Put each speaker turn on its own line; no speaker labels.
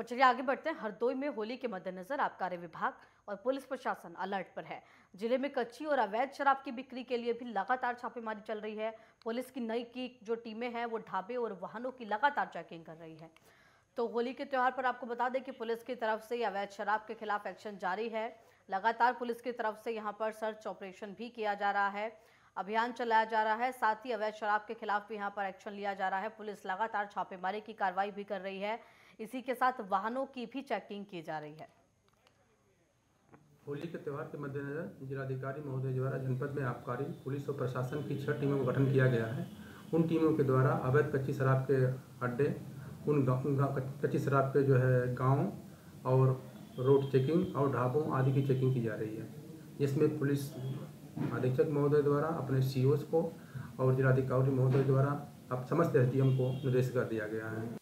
और चलिए आगे बढ़ते हैं। हरदोई में होली के मद्देनजर आबकारी विभाग और पुलिस प्रशासन अलर्ट पर है। ज़िले में कच्ची और अवैध शराब की बिक्री के लिए भी लगातार छापेमारी चल रही है। पुलिस की नई की जो टीमें हैं, वो ढाबे और वाहनों की लगातार चेकिंग कर रही है। तो होली के त्यौहार पर आपको बता दें कि पुलिस की तरफ़ से अवैध शराब के खिलाफ एक्शन जारी है। लगातार पुलिस की तरफ़ से यहाँ पर सर्च ऑपरेशन भी किया जा रहा है। अभियान चलाया जा रहा है। साथ ही अवैध शराब के खिलाफ भी यहाँ पर एक्शन लिया जा रहा है। पुलिस लगातार छापेमारी की कार्रवाई भी कर रही है। इसी के साथ वाहनों की भी चेकिंग की जा रही है।
होली के त्यौहार के मद्देनजर जिलाधिकारी महोदय द्वारा जनपद में आबकारी, पुलिस और प्रशासन की छह टीमों का गठन किया गया है। उन टीमों के द्वारा अवैध कच्ची शराब के अड्डे, उन कच्ची शराब के जो है गाँव और रोड चेकिंग और ढाबों आदि की चेकिंग की जा रही है। जिसमें पुलिस अधीक्षक महोदय द्वारा अपने सी को और जिलाधिकारी महोदय द्वारा अब समस्त एसडीएम को निर्देश कर दिया गया है।